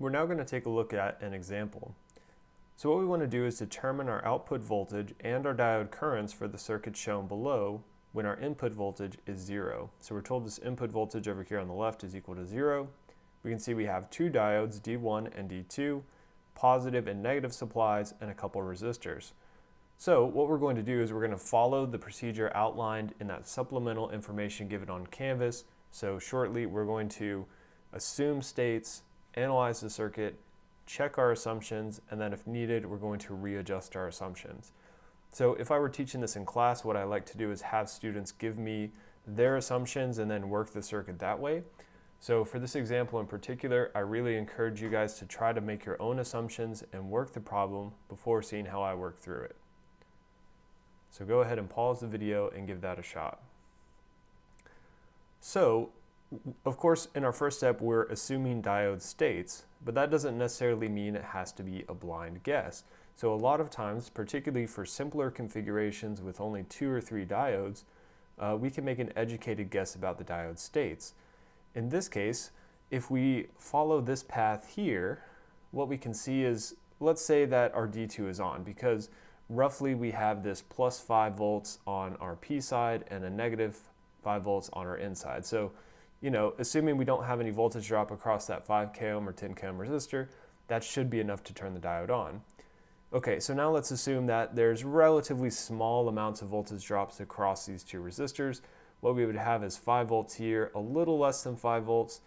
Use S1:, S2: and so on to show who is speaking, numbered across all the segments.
S1: We're now going to take a look at an example. So what we want to do is determine our output voltage and our diode currents for the circuit shown below when our input voltage is zero. So we're told this input voltage over here on the left is equal to zero. We can see we have two diodes, D1 and D2, positive and negative supplies, and a couple resistors. So what we're going to do is we're going to follow the procedure outlined in that supplemental information given on Canvas. So shortly we're going to assume states, analyze the circuit, check our assumptions, and then if needed, we're going to readjust our assumptions. So if I were teaching this in class, what I like to do is have students give me their assumptions and then work the circuit that way. So for this example in particular, I really encourage you guys to try to make your own assumptions and work the problem before seeing how I work through it. So go ahead and pause the video and give that a shot. So, of course, in our first step, we're assuming diode states, but that doesn't necessarily mean it has to be a blind guess. So a lot of times, particularly for simpler configurations with only two or three diodes, uh, we can make an educated guess about the diode states. In this case, if we follow this path here, what we can see is, let's say that our D2 is on, because roughly we have this plus 5 volts on our P side and a negative 5 volts on our N side. So, you know, assuming we don't have any voltage drop across that 5 k ohm or 10 k ohm resistor, that should be enough to turn the diode on. Okay, so now let's assume that there's relatively small amounts of voltage drops across these two resistors. What we would have is 5 volts here, a little less than 5 volts.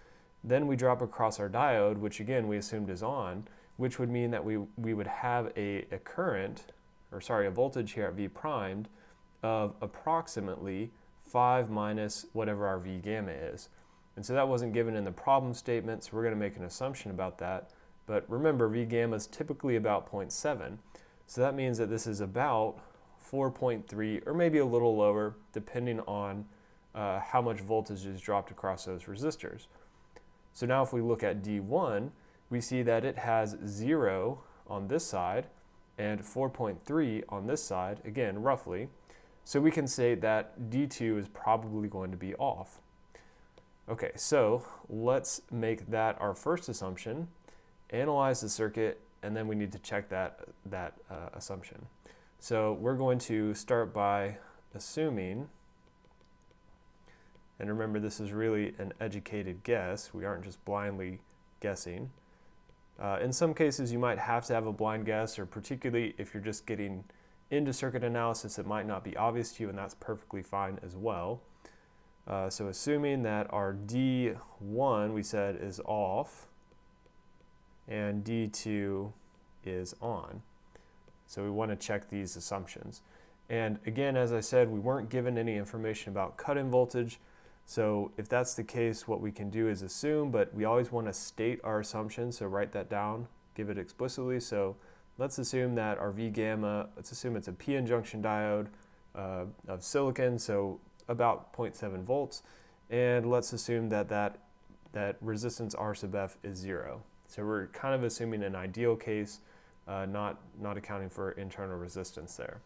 S1: Then we drop across our diode, which again we assumed is on, which would mean that we, we would have a, a current, or sorry, a voltage here at V primed of approximately 5 minus whatever our V gamma is. And so that wasn't given in the problem statement, so we're going to make an assumption about that. But remember, V gamma is typically about 0.7. So that means that this is about 4.3 or maybe a little lower depending on uh, how much voltage is dropped across those resistors. So now if we look at D1, we see that it has 0 on this side and 4.3 on this side, again, roughly. So we can say that D2 is probably going to be off. Okay, so let's make that our first assumption analyze the circuit, and then we need to check that, that uh, assumption. So we're going to start by assuming, and remember this is really an educated guess, we aren't just blindly guessing. Uh, in some cases you might have to have a blind guess, or particularly if you're just getting into circuit analysis it might not be obvious to you and that's perfectly fine as well. Uh, so assuming that our D1 we said is off, and D2 is on. So we want to check these assumptions. And again, as I said, we weren't given any information about cut-in voltage. So if that's the case, what we can do is assume, but we always want to state our assumption. So write that down, give it explicitly. So let's assume that our V gamma, let's assume it's a p-n junction diode uh, of silicon, so about 0.7 volts. And let's assume that that, that resistance R sub F is zero. So we're kind of assuming an ideal case, uh, not, not accounting for internal resistance there.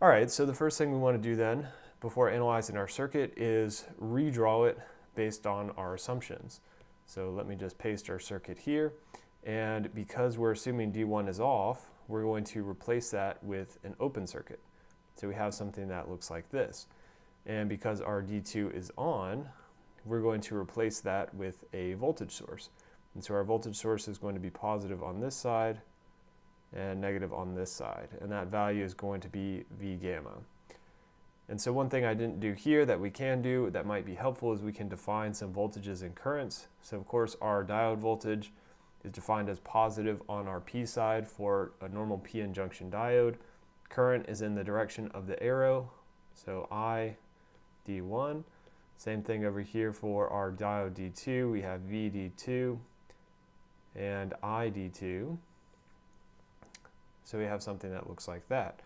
S1: All right, so the first thing we want to do then, before analyzing our circuit, is redraw it based on our assumptions. So let me just paste our circuit here. And because we're assuming D1 is off, we're going to replace that with an open circuit. So we have something that looks like this. And because our D2 is on, we're going to replace that with a voltage source. And so our voltage source is going to be positive on this side and negative on this side. And that value is going to be V gamma. And so one thing I didn't do here that we can do that might be helpful is we can define some voltages and currents. So of course our diode voltage is defined as positive on our P side for a normal PN junction diode. Current is in the direction of the arrow, so I D1. Same thing over here for our diode D2, we have VD2 and ID2. So we have something that looks like that.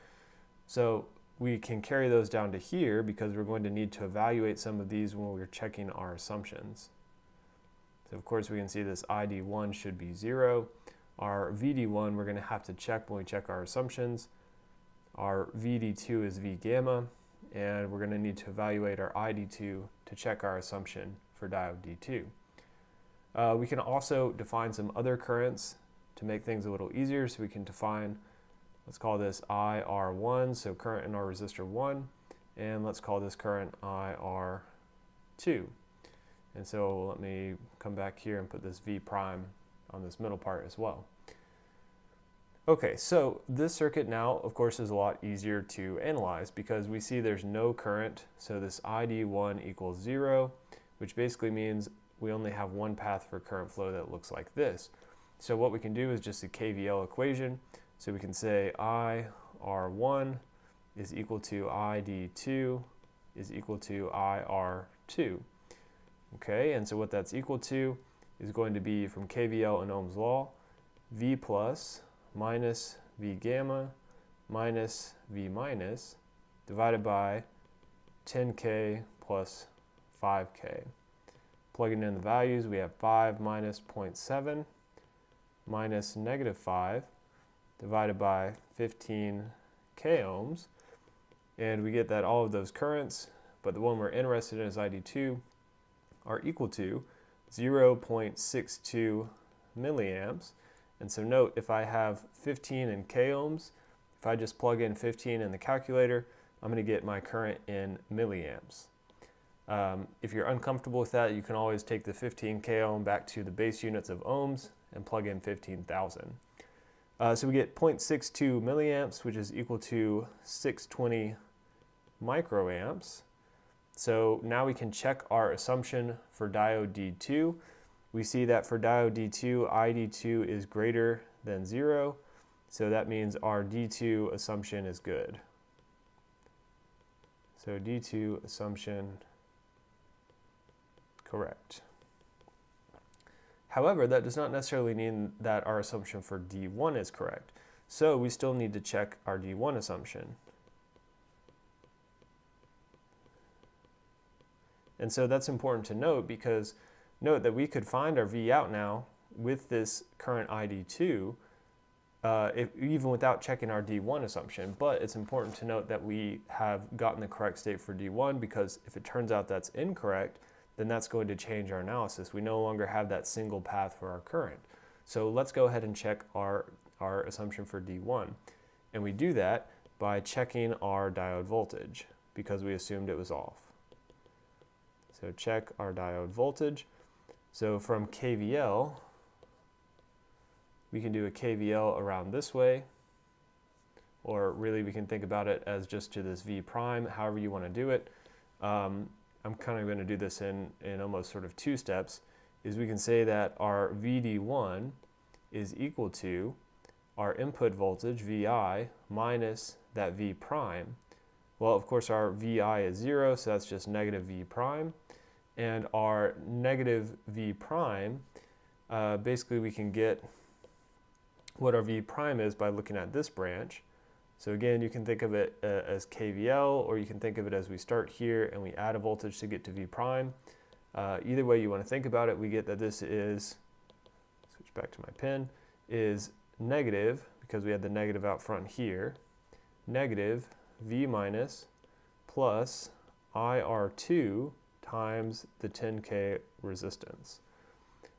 S1: So we can carry those down to here because we're going to need to evaluate some of these when we're checking our assumptions. So of course we can see this ID1 should be zero. Our VD1 we're going to have to check when we check our assumptions. Our VD2 is V gamma and we're going to need to evaluate our ID2 to check our assumption for diode D2. Uh, we can also define some other currents to make things a little easier. So we can define, let's call this IR1, so current in our resistor 1, and let's call this current IR2. And so let me come back here and put this V prime on this middle part as well. Okay, so this circuit now, of course, is a lot easier to analyze because we see there's no current. So this ID1 equals zero, which basically means we only have one path for current flow that looks like this. So what we can do is just a KVL equation. So we can say IR1 is equal to ID2 is equal to IR2. Okay, and so what that's equal to is going to be from KVL and Ohm's law, V plus minus V gamma minus V minus divided by 10K plus 5K. Plugging in the values, we have 5 minus 0.7 minus negative 5 divided by 15 k ohms. And we get that all of those currents, but the one we're interested in is ID2, are equal to 0.62 milliamps. And so note, if I have 15 in k ohms, if I just plug in 15 in the calculator, I'm going to get my current in milliamps. Um, if you're uncomfortable with that, you can always take the 15 k ohm back to the base units of ohms and plug in 15,000. Uh, so we get 0.62 milliamps, which is equal to 620 microamps. So now we can check our assumption for diode D2. We see that for diode D2, ID2 is greater than zero. So that means our D2 assumption is good. So D2 assumption correct. However, that does not necessarily mean that our assumption for D1 is correct. So we still need to check our D1 assumption. And so that's important to note because note that we could find our V out now with this current ID2 uh, if, even without checking our D1 assumption. But it's important to note that we have gotten the correct state for D1 because if it turns out that's incorrect, then that's going to change our analysis. We no longer have that single path for our current. So let's go ahead and check our, our assumption for D1. And we do that by checking our diode voltage because we assumed it was off. So check our diode voltage. So from KVL, we can do a KVL around this way, or really we can think about it as just to this V prime, however you want to do it. Um, I'm kind of going to do this in, in almost sort of two steps, is we can say that our VD1 is equal to our input voltage, VI, minus that V prime. Well, of course, our VI is zero, so that's just negative V prime. And our negative V prime, uh, basically we can get what our V prime is by looking at this branch. So again, you can think of it uh, as KVL, or you can think of it as we start here and we add a voltage to get to V prime. Uh, either way you want to think about it, we get that this is, switch back to my pen, is negative, because we had the negative out front here, negative V minus plus IR2 times the 10K resistance.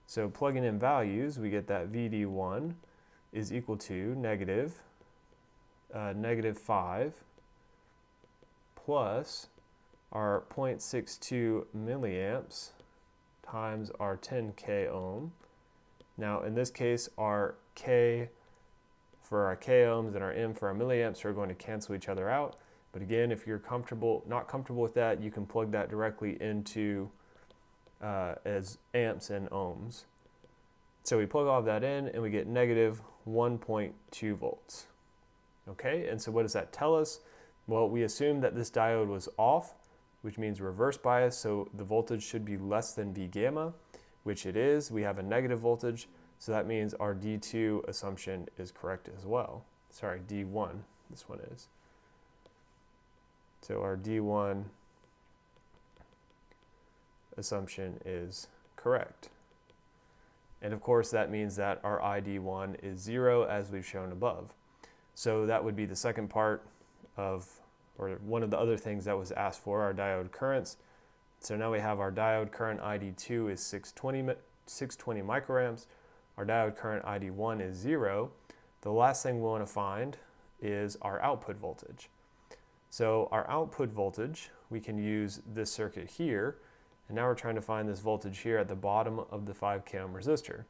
S1: So plugging in values, we get that VD1 is equal to negative uh, negative 5 plus our 0.62 milliamps times our 10 k ohm. Now in this case our k for our k ohms and our m for our milliamps are going to cancel each other out. But again, if you're comfortable, not comfortable with that, you can plug that directly into uh, as amps and ohms. So we plug all of that in and we get negative 1.2 volts. Okay, and so what does that tell us? Well, we assume that this diode was off, which means reverse bias, so the voltage should be less than V gamma, which it is. We have a negative voltage, so that means our D2 assumption is correct as well. Sorry, D1, this one is. So our D1 assumption is correct. And of course, that means that our ID1 is zero as we've shown above. So that would be the second part of, or one of the other things that was asked for, our diode currents. So now we have our diode current ID2 is 620, 620 microamps, our diode current ID1 is zero, the last thing we want to find is our output voltage. So our output voltage, we can use this circuit here, and now we're trying to find this voltage here at the bottom of the 5k ohm resistor.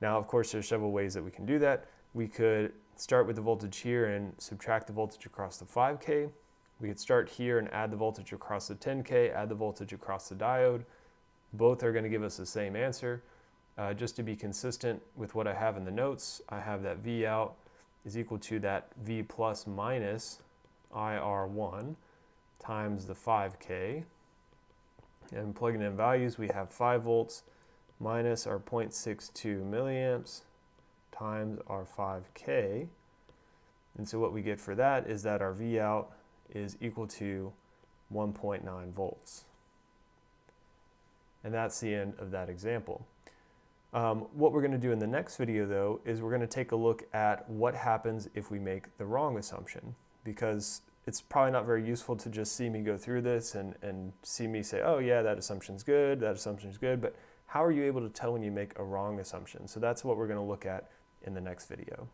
S1: Now, of course, there's several ways that we can do that. We could start with the voltage here and subtract the voltage across the 5k. We could start here and add the voltage across the 10k, add the voltage across the diode. Both are going to give us the same answer. Uh, just to be consistent with what I have in the notes, I have that V out is equal to that V plus minus IR1 times the 5K. And plugging in values, we have 5 volts minus our 0.62 milliamps times our 5K. And so what we get for that is that our V out is equal to 1.9 volts. And that's the end of that example. Um, what we're going to do in the next video though is we're going to take a look at what happens if we make the wrong assumption because it's probably not very useful to just see me go through this and, and see me say, oh yeah, that assumption's good, that assumption's good, but how are you able to tell when you make a wrong assumption? So that's what we're going to look at in the next video.